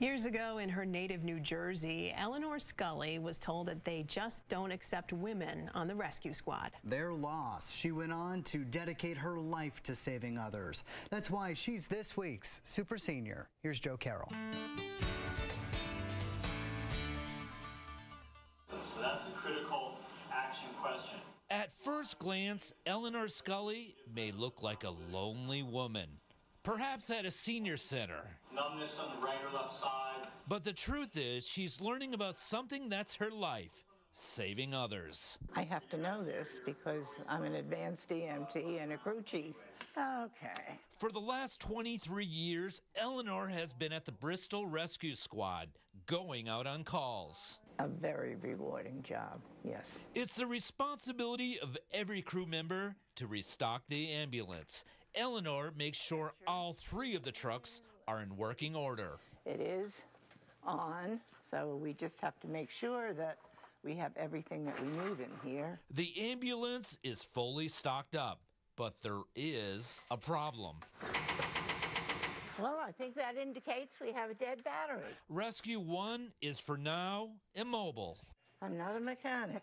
Years ago in her native New Jersey, Eleanor Scully was told that they just don't accept women on the rescue squad. Their loss. She went on to dedicate her life to saving others. That's why she's this week's Super Senior. Here's Joe Carroll. So that's a critical action question. At first glance, Eleanor Scully may look like a lonely woman perhaps at a senior center. Numbness on the right or left side. But the truth is, she's learning about something that's her life saving others. I have to know this because I'm an advanced EMT and a crew chief. Okay. For the last 23 years, Eleanor has been at the Bristol Rescue Squad, going out on calls. A very rewarding job, yes. It's the responsibility of every crew member to restock the ambulance Eleanor makes sure all three of the trucks are in working order. It is on, so we just have to make sure that we have everything that we need in here. The ambulance is fully stocked up, but there is a problem. Well, I think that indicates we have a dead battery. Rescue 1 is for now immobile. I'm not a mechanic.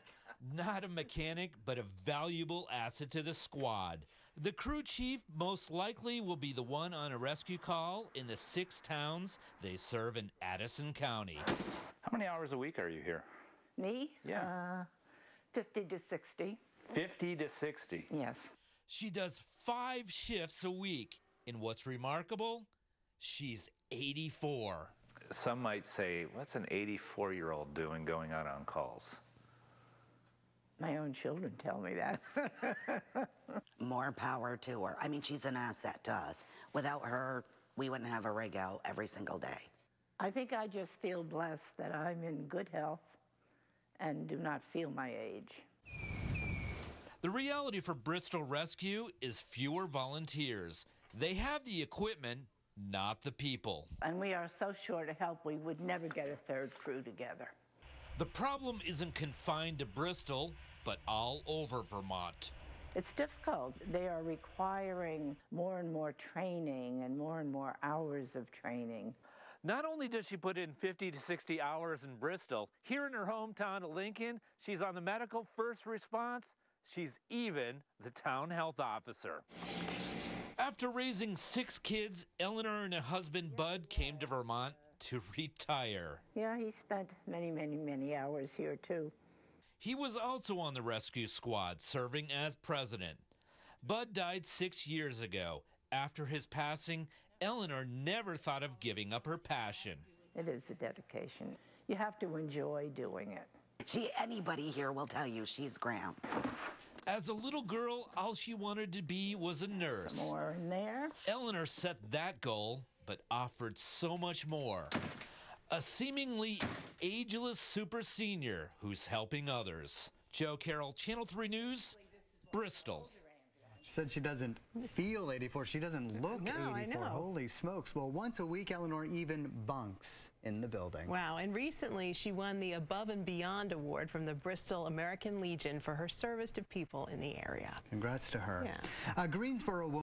Not a mechanic, but a valuable asset to the squad. The crew chief most likely will be the one on a rescue call in the six towns they serve in Addison County. How many hours a week are you here? Me? Yeah. Uh, 50 to 60. 50 to 60? Yes. She does five shifts a week. And what's remarkable, she's 84. Some might say, what's an 84 year old doing going out on calls? My own children tell me that. More power to her. I mean, she's an asset to us. Without her, we wouldn't have a rig out every single day. I think I just feel blessed that I'm in good health and do not feel my age. The reality for Bristol Rescue is fewer volunteers. They have the equipment, not the people. And we are so short of help, we would never get a third crew together. The problem isn't confined to Bristol but all over Vermont. It's difficult. They are requiring more and more training and more and more hours of training. Not only does she put in 50 to 60 hours in Bristol, here in her hometown of Lincoln, she's on the medical first response. She's even the town health officer. After raising six kids, Eleanor and her husband Bud came to Vermont to retire. Yeah, he spent many, many, many hours here too. He was also on the rescue squad, serving as president. Bud died six years ago. After his passing, Eleanor never thought of giving up her passion. It is a dedication. You have to enjoy doing it. See, anybody here will tell you she's Graham. As a little girl, all she wanted to be was a nurse. Some more in there. Eleanor set that goal, but offered so much more a seemingly ageless super senior who's helping others. Joe Carroll, Channel 3 News, Bristol. She said she doesn't feel 84. She doesn't look no, 84. Holy smokes. Well, once a week, Eleanor even bunks in the building. Wow. And recently, she won the Above and Beyond Award from the Bristol American Legion for her service to people in the area. Congrats to her. Yeah. A Greensboro woman